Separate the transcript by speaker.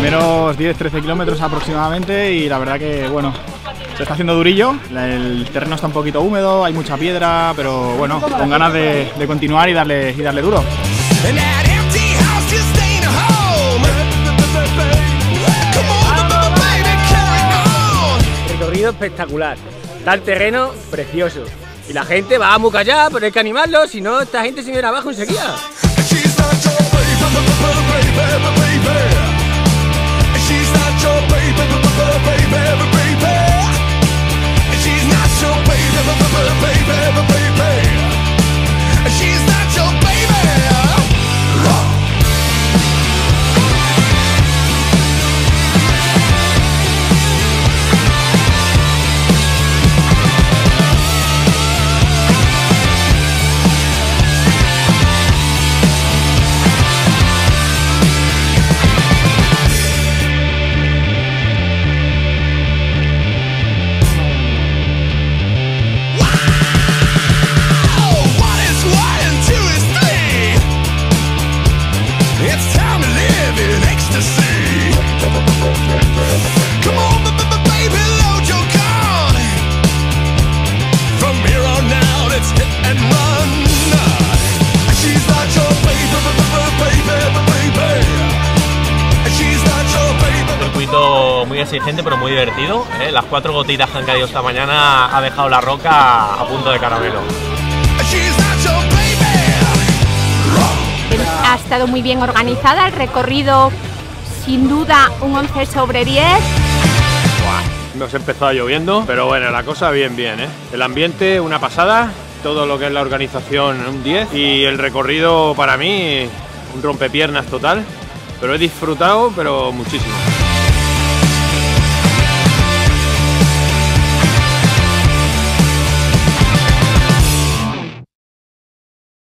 Speaker 1: primeros 10-13 kilómetros aproximadamente y la verdad que, bueno, se está haciendo durillo, el terreno está un poquito húmedo, hay mucha piedra, pero bueno, con ganas de, de continuar y darle, y darle duro.
Speaker 2: A.
Speaker 3: Recorrido espectacular. Da el terreno precioso. Y la gente va muy callada, pero hay que animarlo, si no, esta gente se viene abajo enseguida.
Speaker 4: Muy exigente pero muy divertido. ¿eh? Las cuatro gotitas que han caído esta mañana ha dejado la roca a punto de caramelo.
Speaker 5: Ha estado muy bien organizada, el recorrido sin duda un 11 sobre 10.
Speaker 6: Nos empezó lloviendo, pero bueno, la cosa bien, bien, ¿eh? El ambiente, una pasada, todo lo que es la organización, un 10, y el recorrido para mí, un rompepiernas total, pero he disfrutado, pero muchísimo.